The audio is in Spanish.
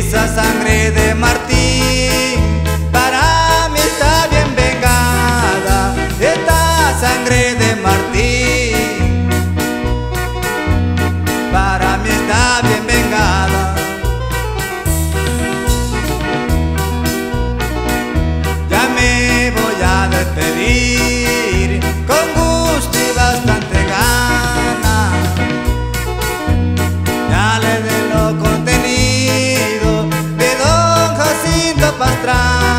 esa sangre de Martín para mí está bien vengada, esta sangre de Martín para mí está bien vengada. Ya me voy a despedir. atrás.